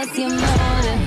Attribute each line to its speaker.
Speaker 1: what's your motive?